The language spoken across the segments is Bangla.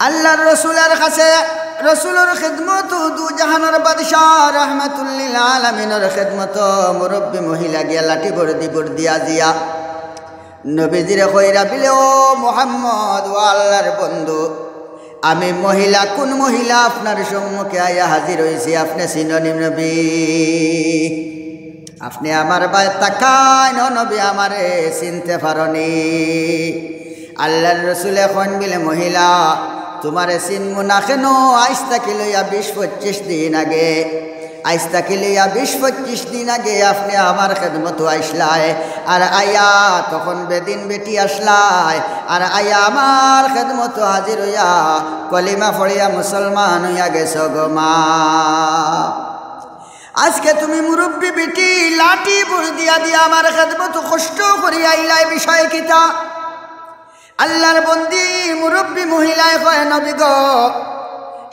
আল্লাহর রসুলের কাছে, রসুলের খেদমত দু জাহানোর বাদশাহ রহমতুল্লিল আলমিনের খেদমত, মুরব্বী মহিলা গিয়া লাঠি বর্দি দিয়া নবীজিরে কইরা বিলে ও মোহাম্মদ, ও আল্লাহর বন্ধু, আমি মহিলা, কোন মহিলা আপনার সম্মুখে আয়া হাজির হয়েছি আপনি সিনোনিম নবী। আপনি আমার বাই তাকাই নবী, আমারে চিনতে পারনি। আল্লাহর রসুল এখন বিলে, মহিলা তোমারে চিনমু না কেন? আইস তাকে লইয়া বিশ পঁচিশ দিন আগে। আইস তাকে লইয়া বিশ পঁচিশ দিন আগে আপনি আমার খেদমতো আইসলায় আর আয়া তখন বেদিন বেটি আসলায় আর আয়া আমার খেদমতো হাজির হইয়া কলিমা ফড়িয়া মুসলমান হইয়া গেছ গো মা। আজকে তুমি মুরব্বী বেটি, লাঠি বুড় দিয়া দিয়া আমার খেদমতো কষ্ট করিয়া আইলাই বিষয় কিতা? আল্লাহর বন্দি মুরব্বী মহিলায় কয় নবী গো।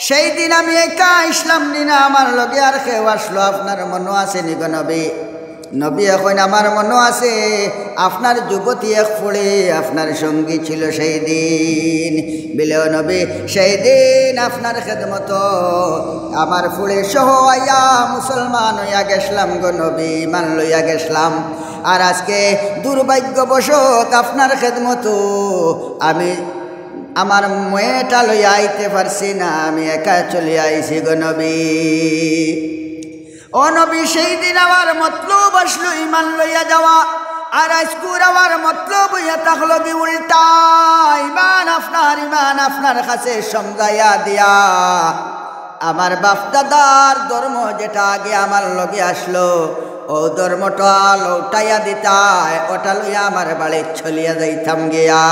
সেই দিন আমি একা ইসলাম দিনা আমার লগে আর কেউ আসলো, আপনার মনে আছে নিগ নবী। নবী এখন আমার মনও আছে, আপনার যুবতী এক ফুড়ে আপনার সঙ্গী ছিল সেই দিন। বিলেও নবী, সেই দিন আপনার খেদমত। আমার ফুড়ে সহ আইয়া মুসলমান হইয়া গেছলাম গো নবী, মান লইয়া গেছলাম আর আজকে দুর্ভাগ্যবশত আপনার খেদমত। আমি, আমার মেয়েটা লইয়া আইতে পারছি না, আমি একা চলে আইছি গো নবী। ও নবী, সেই দিন আমার মতলব আসলো ইমান লইয়া যাওয়া। আর আজকুর আমার মতলব হইয়া থাকল কি উল্টা, ইমান আপনার ইমান আপনার কাছে সমঝাইয়া দিয়া। আমার বাপ দাদার ধর্ম যেটা আগে আমার লগে আসলো, ও ধর্মটা লৌটাইয়া দিতায়, ওটা লইয়া আমার বাড়ি ছলিয়া যাইতাম গিয়া।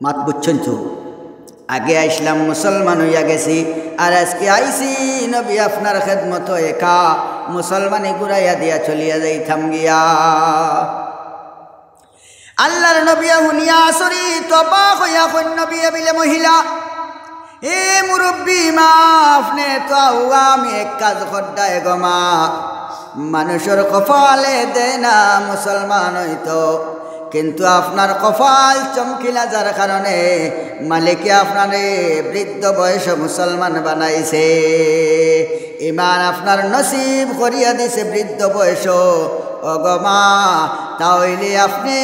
মাত বুঝছেন তো? আগে আইসলাম মুসলমান হইয়া গেছি। আর আজকে আইসি নবী আপনার খেদমত একা মুসলমানে ঘুরাইয়া দিয়া চলিয়া যাইতাম গিয়া। আল্লাহর নবিয়া হুনিয়া আসরি, তবা হইয়া কই নবী বিলে মহিলা। এ মুরব্বী মা আপনি তো আমি এক কাজ করডায় গমা। মানুষের কপালে দে না মুসলমান হইতো। কিন্তু আপনার কফাল চমকিলা যার কারণে মালিকে আপনারে বৃদ্ধ বয়স মুসলমান বানাইছে। ইমান আপনার নসিব করিয়া দিছে বৃদ্ধ বয়স। অগমা তাহলে আপনি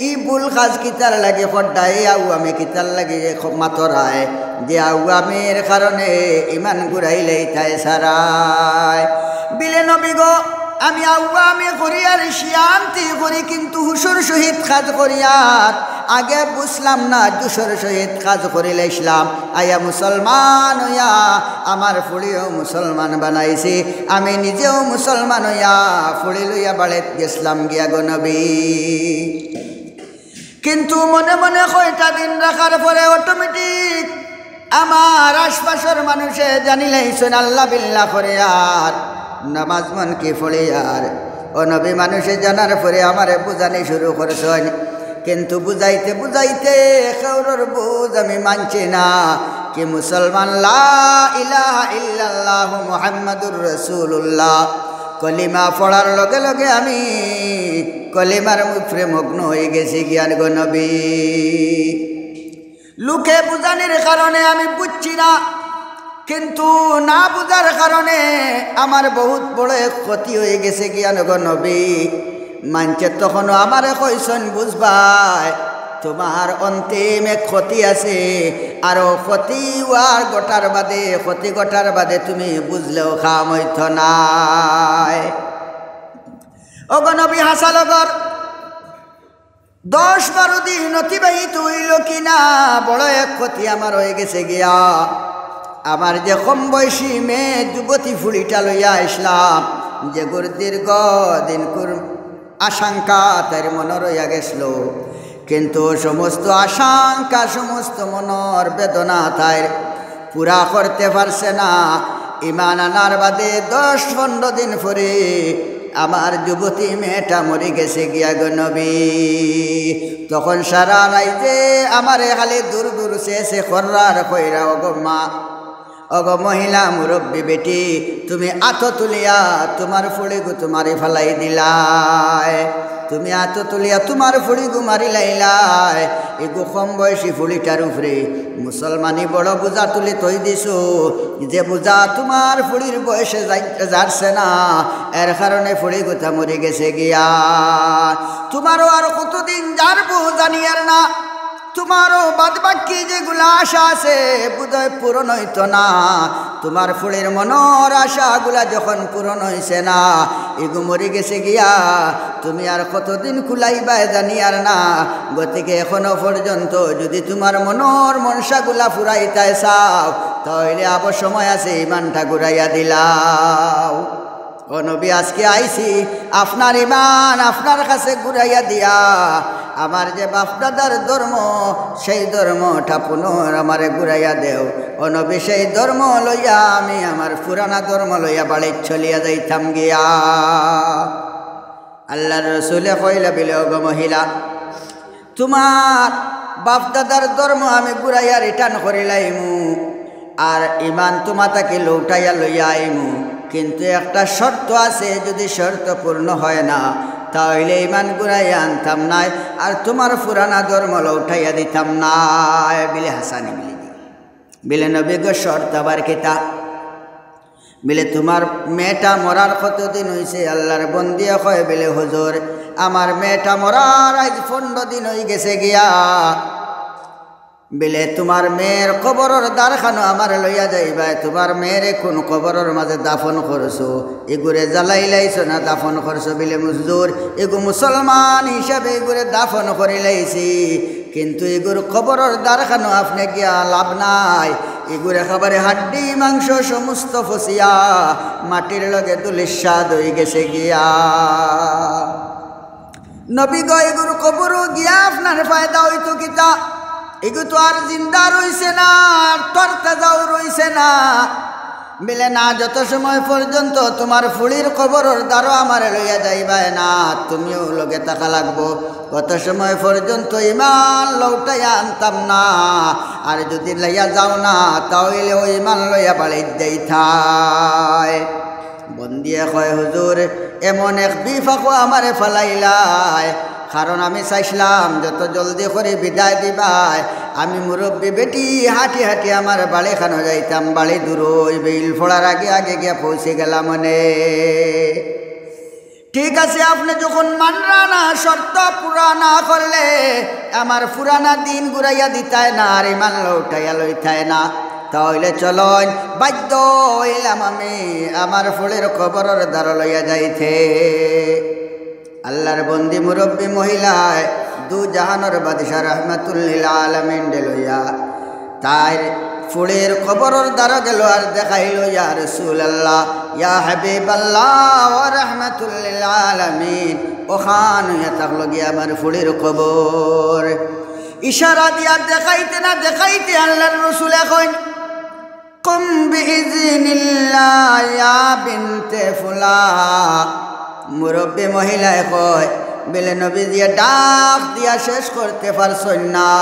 ই বুল কাজ কিতার লাগে পড্ডায় আউ আমি কিতার লাগে মাতরায়। যে আউ আমের কারণে ইমান ঘুরাইলেই তাই সারায়। বিলে নবী গো আমি আউয়া আমি করি আর শিয়ান্তি করি কিন্তু হুসুর সহিত কাজ করি আর আগে বুঝলাম না দুসর সহিত কাজ করিলে ইসলাম। আয়া মুসলমান হইয়া আমার ফুড়িও মুসলমান বানাইছি। আমি নিজেও মুসলমান হইয়া ফুড়ি লইয়া বাড়িত গেছিলাম গিয়া গনবী কিন্তু মনে মনে কয়টা দিন রাখার পরে অটোমেটিক আমার আশপাশের মানুষে জানিলেইছেন আল্লাহ বিল্লাহ করে আর নামাজ কি ফলে আর। ও নবী, মানুষে জানার পরে আমারে বুঝানি শুরু করছেন। কিন্তু বুঝাইতে বুঝাইতে কেউর বুঝ আমি মানছি না কি মুসলমান ইল্লাল্লাহু মুহাম্মাদুর রাসূলুল্লাহ। কলিমা পড়ার লগে লগে আমি কলিমার মুখরে মগ্ন হয়ে গেছি জ্ঞান গো নবী। লোকে বুঝানির কারণে আমি বুঝছি না কিন্তু না বুঝার কারণে আমার বহুত বড় ক্ষতি হয়ে গেছে জ্ঞান গো নবী। মানছে তখনও আমারে কইসন বুঝবাই, তোমার অন্তিম ক্ষতি আছে, আর ক্ষতি আর গোটার বাদে, ক্ষতি গোটার বাদে তুমি বুঝলেও খাম হইত নাই। অগনবী হাসালগর দশ বারো দিন অতিবাহিত হইল কিনা বড় এক ক্ষতি আমার হয়ে গেছে গিয়া। আমার যে কম বয়সী মেয়ে যুবতী ফুলিটা লইয়া আসলাম, যে গুর দীর্ঘ দিন কুর আশঙ্কা তার মনে রইয়া গেছিল। কিন্তু সমস্ত আশঙ্কা, সমস্ত মনর বেদনা তাই পুরা করতে পারছে না। ইমান আনার বাদে দশ পনেরো দিন পরে আমার যুবতী মেয়েটা মরে গেছে গিয়া গো নবী। তখন সারা রাইতে আমারে খালি দূর দূর শেষে খর্রার কইরা গো মা অগ মহিলা মুরব্বী বেটি, তুমি আত তুলিয়া তোমার ফুড়িগু তোমারে ফেলাই দিলায় তুমি আত তুলিয়া তোমার ফুড়ি গু মারি লাইলাই। এগু কম বয়সী ফুড়িটার উপরে মুসলমানি বড় বোঝা তুলি তৈ দিছো। যে বোঝা তোমার ফুড়ির বয়সে যাচ্ছে না, এর কারণে ফুড়ি গোথা মরে গেছে গিয়া। তোমারও আর কতদিন যারবো জানি আর না। তোমারও বাদ বাকি যেগুলো আশা আছে, বোধহয় পূরণ হইতো না। তোমার ফুলের মনের আশাগুলা যখন পূরণ হয়েছে না, এগু মরে গেছে গিয়া, তুমি আর কতদিন কুলাইবাই জানি আর না। গতিকে এখনও পর্যন্ত যদি তোমার মনের মনসাগুলা ফুরাইতায় চাও, তাহলে আবার সময় আছে ইমানটা ঘুরাইয়া দিলাও। ও নবী, আজকে আইছি। আপনার ইমান আপনার কাছে ঘুরাইয়া দিয়া। আমার যে বাপদাদার ধর্ম, সেই ধর্মটা পুনর আমারে ঘুরাইয়া দেও। ও নবী, সেই ধর্ম লইয়া আমি আমার পুরানা ধর্ম লইয়া বাড়ির চলিয়া যাইতাম গিয়া। আল্লাহ রসুলে কইলা, বিলে গ মহিলা, তোমার বাপদাদার ধর্ম আমি ঘুরাইয়া রিটার্ন করিলাইমু। আর ইমান তোমা তাকে লৌটাইয়া লইয়া আইমু। কিন্তু একটা শর্ত আছে, যদি শর্ত পূর্ণ হয় না, তাহলে ইমান গুড়াই আনতাম নাই, আর তোমার পুরানা ধর্ম উঠাইয়া দিতাম না বিলে হাসানি, বিলে বিলে নবীগ শর্ত আবার কেতা বিলে তোমার মেয়েটা মরার কতদিন হয়েছে আল্লাহর বন্দিয়া কয় বিলে হুজুর, আমার মেয়েটা মরার আজ পনেরো দিন হয়ে গেছে গিয়া। বিলে, তোমার মেয়ের কবরের দ্বারখানো আমার লইয়া যাইবা, তোমার মেয়ের কোন কবরের মাঝে দাফন করছ? এগুরে জ্বালাই লাইছো না দাফন করছ? বিলে মুজদুর এগু মুসলমান হিসাবে এগুরে দাফন করে লাইছি। কিন্তু এগুর কবরের দ্বারখানো আপনি গিয়া লাভ নাই। এগুরে খাবারে হাড্ডি, মাংস, সমস্ত ফসিয়া মাটির লগে তুলিস্বাদ হয়ে গেছে গিয়া। নবী গ, এগুর কবরও গিয়া আপনার ফায়দা হইতো কিতা? এগু তো আর জিন্দা রইছে না, আর তাজাও রইছে না। মিলে না, যত সময় পর্যন্ত তোমার ফুলির খবরের দ্বারও আমার লইয়া যাইবাই না, তুমিও লগে থাকা লাগবো। কত সময় পর্যন্ত ইমান লৌটাইয়া আনতাম না, আর যদি লইয়া যাও না তাহলে ওই ইমান লইয়া দেই থায় বন্দিয়ে কয়, হুজুর, এমন এক বিফাকো আমারে ফেলাইলায় কারণ আমি চাইছিলাম, যত জলদি করে বিদায় দিবাই, আমি মুরব্বী বেটি, হাঁটি হাঁটি আমার বাড়ি খানো যাইতাম, বাড়ি দূর ওই বিল ফোড়ার আগে আগে গিয়ে পৌঁছে গেলাম মানে। ঠিক আছে, আপনি যখন মানরা না, শর্ত পুরা না করলে, আমার পুরানা দিন ঘুরাইয়া দিতায় না, আর ইমান লৌটাইয়া লইতায় না। তাহলে চলন, বাধ্য হইলাম আমি, আমার ফুলের খবরের দ্বারা লইয়া যাইতে। আল্লাহর বন্দি মুরব্বী মহিলায় দু জাহানোর বাদশাহ রহমতুল্লিল আলমিন লইয়া, তাই ফুলের খবরের দ্বারা গেল আর দেখাইল, ইয়া রসুল আল্লাহ ইয়া হাবিব আল্লাহ রহমতুল্লিল আলমিন, ওখান হইয়া থাকল গিয়া আমার ফুলের খবর ইশারা দিয়া দেখাইতে না দেখাইতে আল্লাহর রসুল এখন, কম বিইজনিল্লাহ ইয়া বিনতে ফুলা মুরব্বী মহিলায় কয়, বেলে নবী দিয়ে ডাক দিয়া শেষ করতে পারছই না।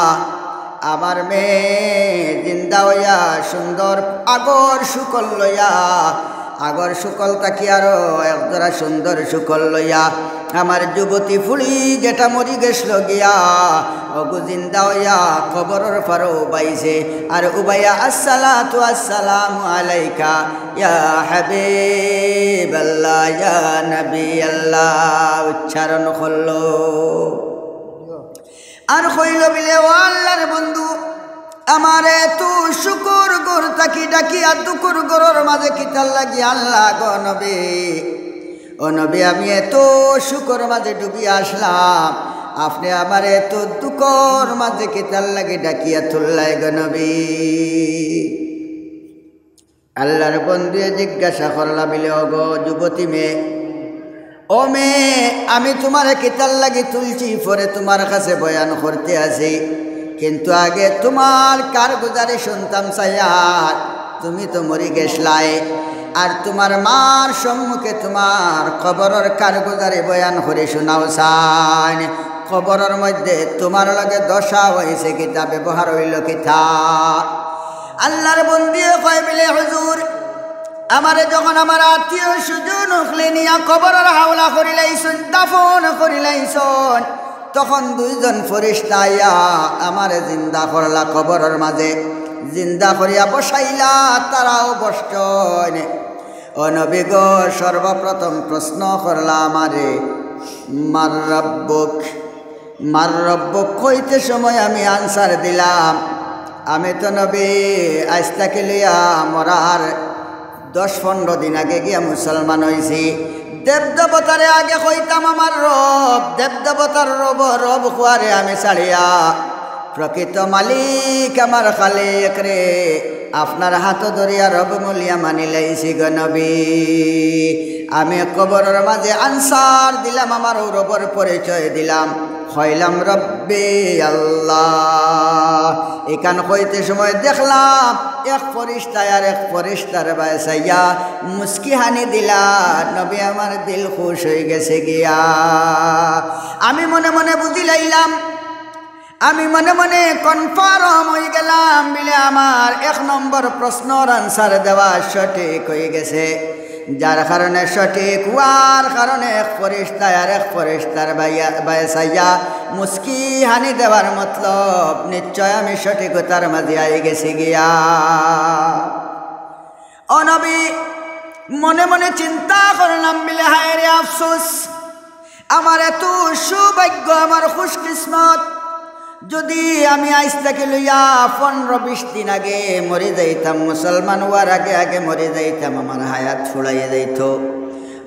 আমার মেয়ে জিন্দা হইয়া সুন্দর আগর শুকল লইয়া আগর সুকল তাকি আরও একদরা সুন্দর সুকল লইয়া আমার যুবতী ফুলি যেটা মরি গেছিল গিয়া, অগু জিন্দা হইয়া খবরের ফারো উবাইছে। আর উবাইয়া আসসালা তু আসসালাম আলাইকা, ইয়া হাবিব আল্লাহ ইয়া নবী আল্লাহ উচ্চারণ করল। আর কইল বিলে, ও আল্লাহর বন্ধু, আমারে তু শুকুর গোর তাকি ডাকি আর দুকুর গোরর মাঝে কিতাল লাগি? আল্লাহ গ নবী। ও নবী, আমি এত শুকর মাঝে ডুবি আসলাম। আপনি আমার এত দুকর মাঝে কিতাল লাগে ডাকিয়া তুললাই গ নবী। আল্লাহর বন্ধুয়ে জিজ্ঞাসা করলাম বিলে অগ যুবতী মেয়ে, ও মেয়ে, আমি তোমার কিতাল লাগি তুলছি? পরে তোমার কাছে বয়ান করতে আসি। কিন্তু আগে তোমার কার গুজারে শুনতাম সায়ার তুমি তো মরি গেছলাই আর তোমার মার সম্মুখে তোমার খবরের কারগুজারে বয়ান করে শোনাও সান খবরের মধ্যে তোমার লগে দশা হয়েছে কিতা ব্যবহার হইল কিতা আল্লাহর বন্দিয়ে কয় বিলে, হুজুর, আমারে যখন আমার আত্মীয় সুজন উখলে নিয়া কবরের হাওলা করিলাইছুন, দাফন করিলাইছন তখন দুইজন ফরিস্তা আইয়া আমারে জিন্দা করলা কবরের মাঝে। জিন্দা করিয়া বসাইলা, তারাও ও নবী সর্বপ্রথম প্রশ্ন করলা আমারে, মার রব্বুক মার রব্বুক কইতে সময় আমি আনসার দিলাম। আমি তো নবী, আজ তাকে লইয়া মরার দশ পনেরো দিন আগে গিয়া মুসলমান হয়েছি দেবদেবতারে আগে কইতাম আমার রব, দেবদেবতার রব রব খুয়ারে আমি ছাড়িয়া। প্রকৃত মালিক আমার খালে রে, আপনার হাত ধরিয়া রব মলিয়া মানি লাইছি গনবী আমি কবরের মাঝে আনসার দিলাম, আমার রবর পরিচয় দিলাম। হইলাম রব্বে আল্লাহ। এখান হইতে সময় দেখলাম, এক ফরিস্তায় আর এক ফরিস্তার বাসাইয়া মুস্কি হানি দিলা, নবী আমার দিল খুশ হয়ে গেছে গিয়া। আমি মনে মনে বুঝি লাইলাম, আমি মনে মনে কনফার্ম হয়ে গেলাম, বিলে আমার এক নম্বর প্রশ্নর আনসার দেওয়া সঠিক হয়ে গেছে। যার কারণে সঠিক হওয়ার কারণে এক ফরিস্তায় আর এক ফরিস্তার বায়সাইয়া মুস্কি হানি দেওয়ার মতলব, নিশ্চয় আমি সঠিকতার মাঝে আই গেছি গিয়া। অনবী মনে মনে চিন্তা করলাম, বিলে হায় রে আফসোস, আমার এত সৌভাগ্য, আমার খুশকিসমত যদি আমি আইস থেকে লইয়া পনেরো বিশ দিন আগে মরে যাইতাম, মুসলমান হওয়ার আগে আগে মরে যাইতাম, আমার হায়াত ফুড়াইয়া যাইত।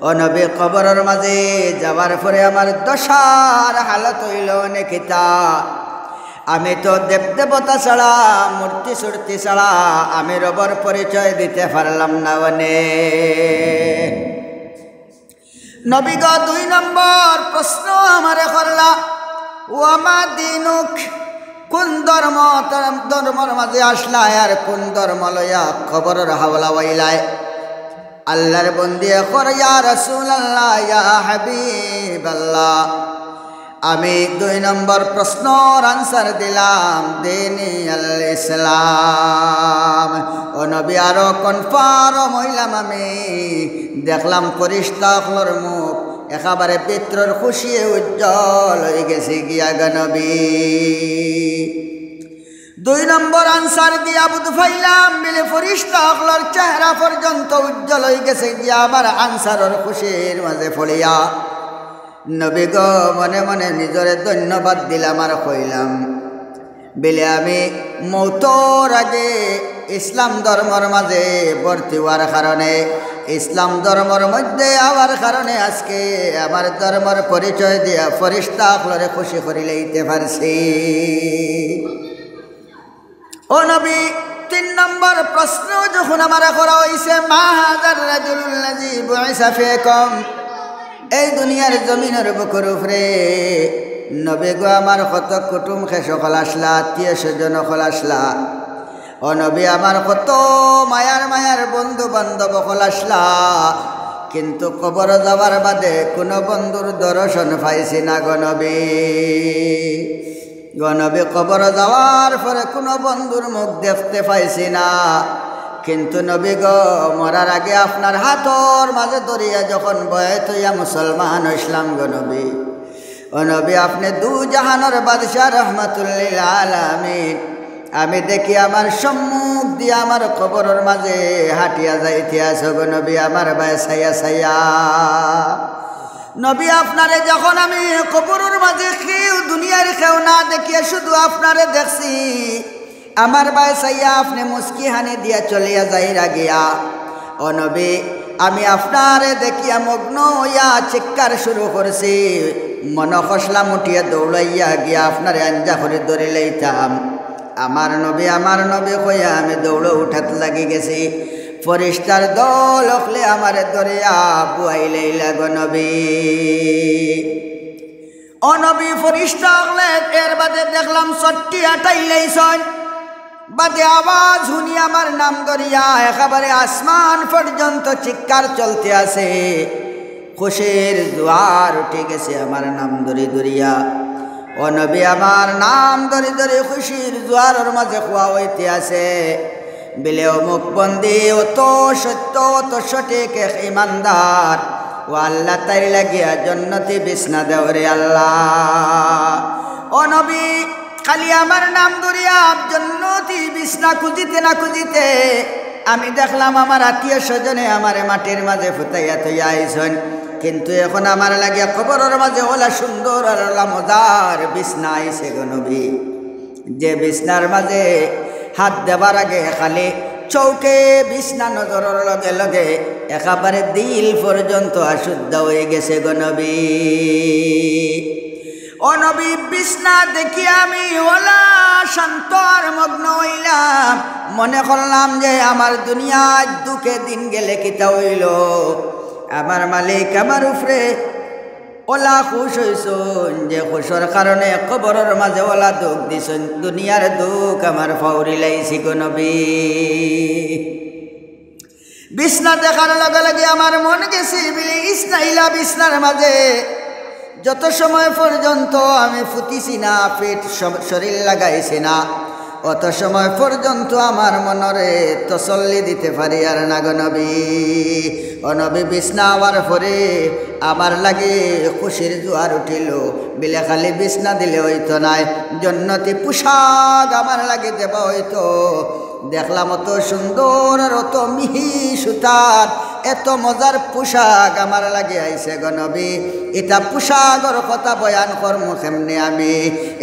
অনবে কবরের মাঝে যাওয়ার পরে আমার দশার হালত হইল অনেকিতা আমি তো দেব দেবতা ছাড়া, মূর্তি সুর্তি ছাড়া আমি রবর পরিচয় দিতে পারলাম না অনেক নবীগ দুই নম্বর প্রশ্ন আমারে করলা। ওয়ামা দিনুক, কোন ধর্ম ধর্মর মাঝে আসলা আর কোন ধর্ম লইয়া খবরের হাওলা ওয়াইলায় আল্লাহর বন্দিয়ে করিয়া রসুল আল্লাহ ইয়া হাবিব আমি দুই নম্বর প্রশ্নর আনসার দিলাম, দিনী আল ইসলাম ও নবী, আরও কনফার্ম হইলাম আমি। দেখলাম পরিষ্কার মুখ। একেবারে পিত্রর খুশি উজ্জ্বল হয়ে গেছে গিয়া গনবী দুই নম্বর আনসার দিয়া বুধ ফাইলাম মিলে ফরিস্তা অকলর চেহারা পর্যন্ত উজ্জ্বল হয়ে গেছে গিয়া আমার আনসারর খুশির মাঝে ফলিয়া, নবী গ, মনে মনে নিজরে ধন্যবাদ দিলাম আর কইলাম। বেলে, আমি মৌতর আগে ইসলাম ধর্মর মাঝে ভর্তি হওয়ার কারণে ইসলাম ধর্মর মধ্যে আবার কারণে আজকে আমার ধর্মর পরিচয় দিয়া ফরিস্তা আপনারে খুশি করে লইতে পারছি। ও নবী, তিন নম্বর প্রশ্ন যখন আমার করা হয়েছে মা কম এই দুনিয়ার জমিনের বুকুর উপরে। নবে গো, আমার কত কুটুম খে সকল আসলা, আত্মীয় স্বজন সকল আসলা। ও নবী, আমার কত মায়ার মায়ার বন্ধু বান্ধব সকল আসলা। কিন্তু কবর যাওয়ার বাদে কোনো বন্ধুর দর্শন পাইছি না গনবী গনবী কবর যাওয়ার পরে কোনো বন্ধুর মুখ দেখতে পাইছি না। কিন্তু নবী গ, মরার আগে আপনার হাতর মাঝে দরিয়া যখন বয়ে তৈয়া মুসলমান ইসলাম গো নবী। ও নবী, আপনি দু জাহানোর বাদশাহ রহমতুল্লিল আলামিন। আমি দেখি আমার সম্মুখ দিয়ে আমার কবরের মাঝে হাঁটিয়া যাইতে আস গো নবী আমার বায় সাইয়া সাইয়া নবী আপনারে যখন আমি কবরের মাঝে কেউ দুনিয়ার কেউ না দেখিয়ে শুধু আপনারে দেখছি, আমার বায় সাইয়া আপনি মুস্কি হানি দিয়া চলিয়া যাই গিয়া। ও নবী, আমি আপনারে দেখিয়া মগ্ন হইয়া চিৎকার শুরু করছি মন খসলা মুঠিয়া দৌড়াইয়া গিয়া আপনারে আঞ্জা করে ধরে লইতাম। আমার নবী আমার নবী কইয়া আমি দৌড়ে উঠাত লাগি গেছি। ফরিস্তার দল হলে আমার দরিয়া বুয়াই লইলা গো নবী। অনবী ফরিস্তা হলে এর বাদে দেখলাম সট্টি লাইছন বাদে আওয়াজ শুনি আমার নাম দরিয়া, একেবারে আসমান পর্যন্ত চিৎকার চলতে আছে। খুশির জোয়ার উঠে গেছে আমার নাম দরি দরিয়া। ও নবী, আমার নাম ধরে ধরে খুশির জোয়ারের মাঝে খোয়া হইতে আছে বিলেও মুখবন্দি অত সত্য অত সঠিক ইমানদার। ও আল্লাহ, তাই লাগিয়া জন্নতি বিছনা দেওরে আল্লাহ। ও নবী, খালি আমার নাম ধরিয়া জন্নতি বিছনা খুঁজিতে না খুঁজিতে, আমি দেখলাম আমার আত্মীয় স্বজনে আমার মাটির মাঝে ফুটাইয়া তুইয়া আইসন কিন্তু এখন আমার লাগিয়া খবরের মাঝে ওলা সুন্দর আর ওলা মজার বিছনা আইসে গো নবী। যে বিছনার মাঝে হাত দেবার আগে খালি চৌকে বিছনা নজরের লগে লগে একেবারে দিল পর্যন্ত অশুদ্ধ হয়ে গেছে গনবী অনবী বিছনা দেখি আমি ওলা শান্ত আর মগ্ন হইলাম। মনে করলাম যে আমার দুনিয়ার দুঃখে দিন গেলে কিতা হইল? আমার মালিক আমার উপরে। ওলা খুশ হইছুন যে খুশর কারণে কবরের মাঝে ওলা দুঃখ দিছুন দুনিয়ার দুঃখ আমার ফাউরি লাইছি নবী। বিছনা দেখার লগে লগে আমার মন গেছে বিলি ইসনাইলা বিছনার মাঝে। যত সময় পর্যন্ত আমি ফুটিছি না, পেট শরীর লাগাইছি না অত সময় পর্যন্ত আমার মনরে তসল্লি দিতে পারি আর না গনবী অনবী বিছনা হওয়ার পরে আমার লাগে খুশির জোয়ার উঠিল। বিলে খালি বিছনা দিলে হইতো নাই, জন্নতি পোশাক আমার লাগে দেবা হইতো। দেখলাম অত সুন্দর আর অত মিহি সুতার, এত মজার পোশাক আমার লাগে আইছে গনবী এটা পোশাকর কথা বয়ান কর্ম কেমনে আমি?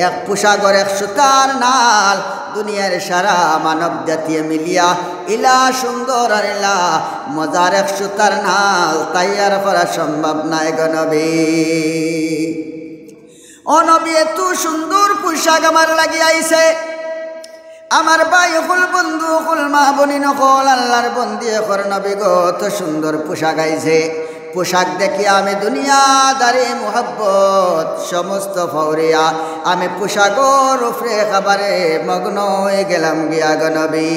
এক পোশাকর এক সুতার নাল দুনিয়ার সারা মানব জাতীয় মিলিয়া, ইলা সুন্দর আর ইলা মজার এক সুতার নাল তাইয়ার করা সম্ভব নাই গনবী অনবী এত সুন্দর পোশাক আমার লাগি আইছে। আমার ভাই হল বন্ধু হল মা বনি নকল আল্লাহর বন্দি এখন নবী গত সুন্দর পোশাক আইছে। পোশাক দেখিয়া আমি দুনিয়া দারে মোহাব্বত, সমস্ত ফৌরিয়া আমি পোশাক রুফরে খাবারে মগ্ন হয়ে গেলাম গিয়া গনবী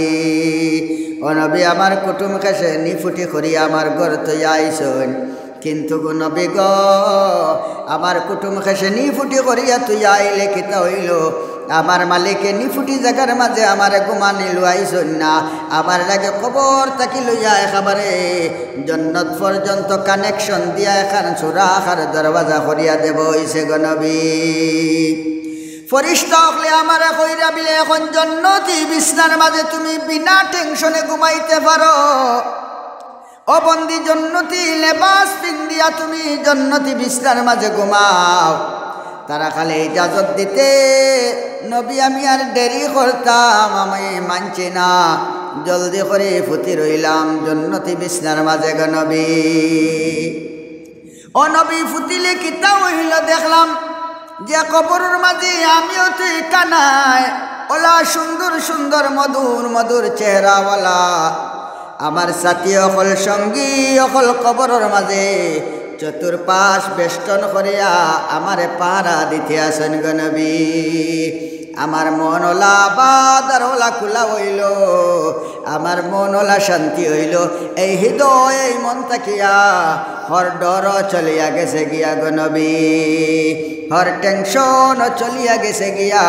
অনবী আমার কুটুম কাছে নিফুটি করিয়া আমার গর্ত আইসন কিন্তু নবী গ, আমার কুটুম কাছে নিফুটি করিয়া তুই আইলে কিতা হইল? আমার মালিকে নিফুটি জায়গার মাঝে আমার ঘুমানি লুয়াইছন না। আমার লাগে খবর তাকি লইয়া একেবারে জন্নত পর্যন্ত কানেকশন দিয়া এখান চূড়া আখার দরওয়াজা করিয়া দেব হইছে গনবী ফরিস্তা আমার কইরা বিলে, এখন জন্নতি বিছনার মাঝে তুমি বিনা টেনশনে ঘুমাইতে পারো। ও বন্দি জন্নতি লেবাস পিন্দিয়া তুমি জন্নতি বিছনার মাঝে ঘুমাও। তারা খালি ইজাজত দিতে, নবী, আমি আর দেরি করতাম, আমি মানছি না। জলদি করে ফুটি রইলাম জন্নতি বিছনার মাঝে গো নবী। ও নবী, ফুটিলে কিতা হইল দেখলাম যে কবরের মাঝে আমিও তুই কানায়। ওলা সুন্দর সুন্দর মধুর মধুর চেহারাওয়ালা। আমার সাথী অকল সঙ্গী, অকল কবরের মাঝে। চতুর্পাশ বেষ্টন করিয়া আমারে পাড়া দিতে আসেন গনবী আমার মন ওলা বাদার ওলা খোলা হইল, আমার মন ওলা শান্তি হইল। এই হৃদয়, এই মন তাকিয়া হর ডর চলিয়া গেছে গিয়া গনবী হর টেনশন চলিয়া গেছে গিয়া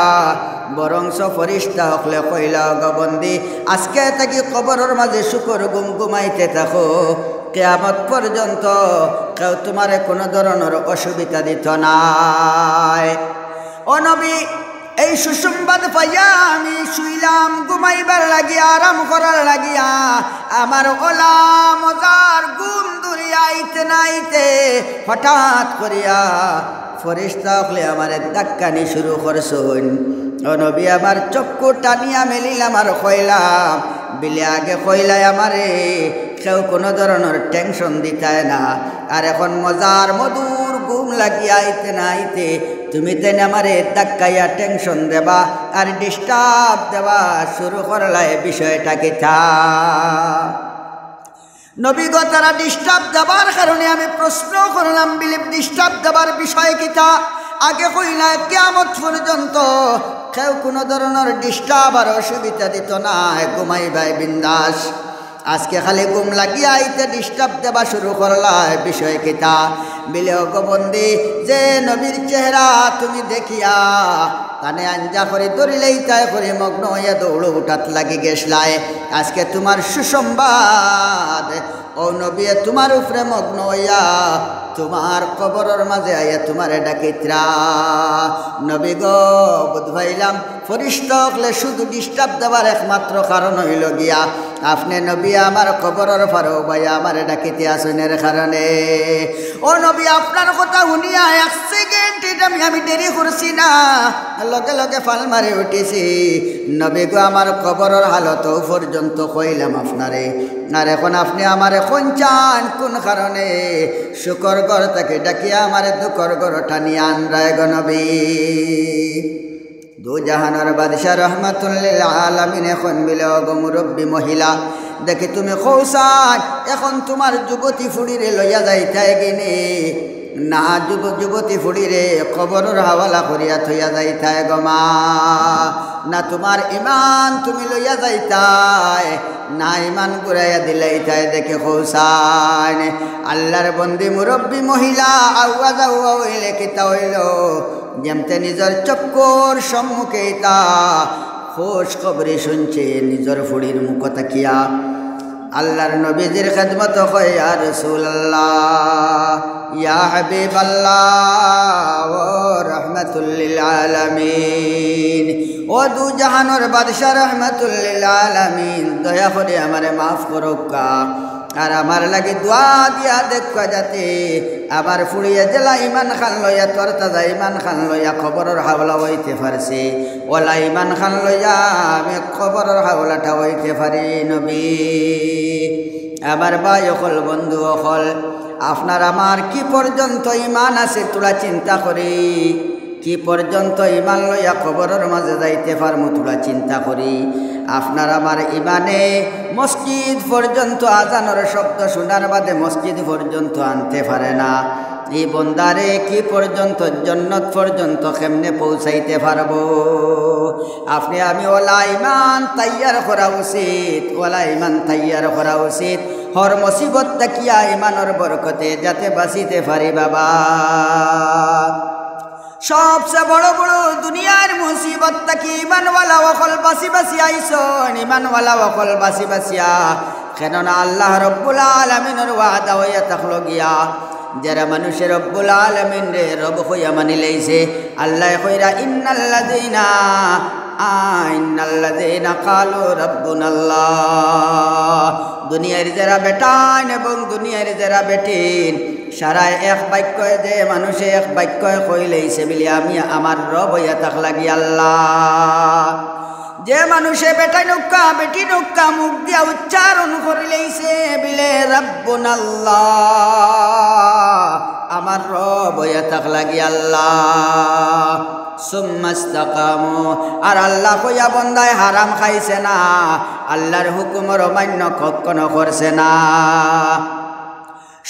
বরং ফরিস্তা হকলে কইলা গবন্দি আজকে থাকি কবরের মাঝে শুকর গুম গুমাইতে থাকো। কেয়ামত পর্যন্ত কেউ তোমারে কোনো ধরনের অসুবিধা দিত নাই। অনবী এই সুসংবাদ পাইয়া আমি শুইলাম, ঘুমাইবার লাগিয়া, আরাম করার লাগিয়া। আমার ওলা মজার গুম দূরিয়া আইতে নাইতে হঠাৎ করিয়া ফরিস্তা হলে আমার দাক্কানি শুরু করছুন। অনবী আমার চক্ষু টানিয়া মেলিলাম আর কইলাম, বিলে আগে কইলাই আমারে কেউ কোনো ধরনের টেনশন দিতায় না। আর এখন মজার মধুর ঘুম লাগিয়া আইতে না আইতে তুমি তেন আমারে দাক্কাইয়া টেনশন দেবা আর ডিস্টার্ব দেওয়া শুরু করলাই বিষয়টা কি থা নবীগ তারা ডিস্টার্ব দেবার কারণে আমি প্রশ্ন করলাম বিলিপ ডিস্টার্ব দেবার বিষয় কিতা আগে কইলা কেমন পর্যন্ত কেউ কোনো ধরনের ডিস্টার্ব আর অসুবিধা দিত না। ঘুমাই ভাই বিন্দাস। আজকে খালি গুম লাগিয়ে আইতে ডিস্টার্ব দেবা শুরু করলায় বিষয় কিতা? বিলে গোবন্দি যে নবীর চেহারা তুমি দেখিয়া তানে আঞ্জা করে ধরিলেই তাই করে মগ্ন হইয়া দৌড় উঠাত লাগি গেছলায় আজকে তোমার সুসংবাদ, ও নবী তোমার উপরে মগ্ন হইয়া তোমার কবরের মাঝে আইয়া তোমারে ডাকিত্রা। নবী গো বুধভাইলাম ফরিষ্ট হলে শুধু ডিস্টার্ব দেওয়ার একমাত্র কারণ হইল গিয়া, আপনি নবী আমার কবরের ফারো ভাই আমার ডাকিতে আসনের কারণে। ও নবী, আপনার কথা শুনিয়া এক সেকেন্ড আমি আমি দেরি করছি না। লগে লগে ফাল মারি উঠিছি। নবী গো, আমার কবরের হালত পর্যন্ত কইলাম আপনারে। আর এখন আপনি আমার এখন চান কোন কারণে? শুকর গড় তাকে ডাকিয়া আমার দুকর গড় টানিয়া আনরায় গণবী দু জাহানোর বাদশাহ রহমাতুল্লিল আলমিন এখন বিলে অগমুরব্বী মহিলা, দেখি তুমি কৌশাক এখন তোমার যুবতী ফুড়িরে লইয়া যাইতে গিনি না যুব যুবতী ফুড়িরে খবরের হাওয়ালা করিয়া থইয়া যাইতাই গমা না তোমার ইমান তুমি লইয়া যাইতায়, না ইমান ঘুরাইয়া দিলাইতাই দেখে কৌসান আল্লাহর বন্দি মুরব্বী মহিলা আউয়া যাওয়া হইলে কিতা হইল? যেমতে নিজের চক্কর সম্মুখে তা খোঁজ খবরে শুনছে নিজের ফুড়ির মুখ তাকিয়া। আল্লাহর নবীজির খেদমত হয় আর রসুল্লাহ ইয়া আমারে লাগে দোয়া দিয়া দেখা যাতে আবার ফুড়িয়া জেলা ইমান খান লইয়া তোর তাজা ইমান খান লইয়া খবরের হাওলা হইতে পারছে। ওলা ইমান খান লইয়া আমি খবরের হাওলাটা হইতে পারি নবী। আমার ভাই অকল বন্ধু অকল। আপনার আমার কি পর্যন্ত ইমান আছে তোরা চিন্তা করি। কি পর্যন্ত ইমান লইয়া খবরের মাঝে যাইতে পারমু তোরা চিন্তা করি। আপনার আমার ইমানে মসজিদ পর্যন্ত আজানোর শব্দ শোনার বাদে মসজিদ পর্যন্ত আনতে পারে না। এই বন্দারে কি পর্যন্ত, জন্নত পর্যন্ত কেমনে পৌঁছাইতে পারব? আপনি আমি ওলা ইমান তাইয়ার করা উচিত, ওলা ইমান তাইয়ার করা উচিত। হর মুসিবত তাকিয়া ইমানর বরকতে যাতে বাঁচিতে পারি বাবা। সবচেয়ে বড় বড় দুনিয়ার মুসিবত তাকি ইমানওয়ালা অকল বাসি বাসি আইসন, ইমানওয়ালা অকল বাসি বাসিয়া কেননা আল্লাহ রব্বুল আলমিনের ওয়াদা হইয়া থাকল গিয়া, যারা মানুষের রব্বুল আলমিন রে রব হইয়া মানি লাইছে আল্লাহ কইরা, ইন্নাল্লাযিনা রাব্বুনাল্লাহ। দুনিয়ার যারা বেটান এবং দুনিয়ার যারা বেটিন, সারায় এক বাক্য যে মানুষে এক বাক্য কইলেইছে বলি, আমি আমার রব হইয়া থাক লাগি আল্লাহ। যে মানুষে বেটাই নৌকা বেটি নৌকা মুখ দিয়া উচ্চারণ করিলেইছে বিলে রব্বুন আল্লাহ আমার রব হইয়া থাক লাগি আল্লাহ। সুম্মাস্তাকামু আর আল্লাহ কইয়া বন্দায় হারাম খাইছে না। আল্লাহর হুকুমর অমান্য কখনো করছে না।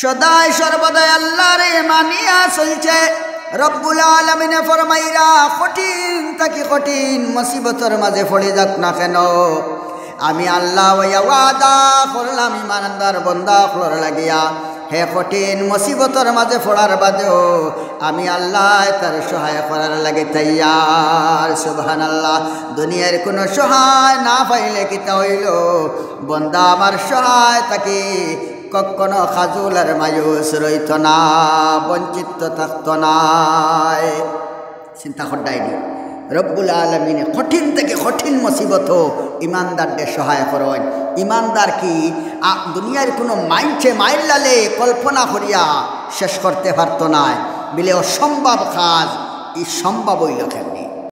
সদাই সর্বদাই আল্লাহ রে মানিয়া চলছে। রব্বুল আলমিনে ফরমাইরা, কঠিন তাকি কঠিন, মুসিবতর মাঝে পড়ে যাক না কেন? আমি আল্লাহ ওয়াদা করলাম, ইমানদার বন্দা ফলর লাগিয়া। হে কঠিন মুসিবতর মাঝে পড়ার বাদেও আমি আল্লাহ তার সহায় করার লাগে তাইয়ার সুবহান আল্লাহ দুনিয়ার কোনো সহায় না পাইলে কিতা হইল? বন্দা আমার সহায়, তাকে কখনো খাজুল আর মায়ুস রইত না, বঞ্চিত থাকত নাই চিন্তা করডাইনি রব্বুল আলমিনে কঠিন থেকে কঠিন মুসিবত ইমানদারদের সহায় করেন। ইমানদার কি? দুনিয়ার কোনো মাইনছে মাইল লালে কল্পনা করিয়া শেষ করতে পারত না। বিলে অসম্ভব কাজ। ই সম্ভব হইল কেন